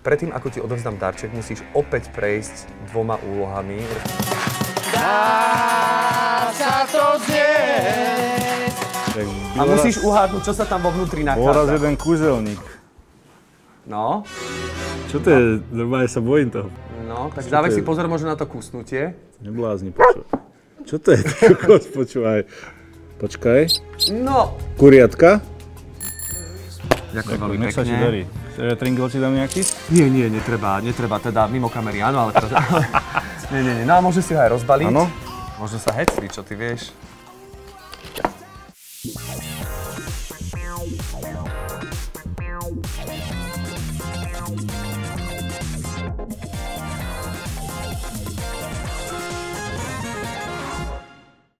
Predtým, ako ti odovzdám darček, musíš opäť prejsť dvoma úlohami. Tak A musíš uhádnuť, čo sa tam vo vnútri Bol raz nachádza. jeden kúzelník. No, Čo to je? Normálne sa bojím toho. no, tak Čo dávaj to si pozor možno na to kusnutie. Neblázni, počúvaj. Čo to je? Počúvaj. Počkaj. No, Kuriatka. Ďakujem veľmi Nech sa ti pekne. darí. Tringel ti dám nejaký? Nie, nie, netreba, netreba, teda mimo kamery áno, ale teraz... nie, nie, nie, no a môže si ho aj rozbaliť. Áno. Možno sa hecli, čo ty vieš.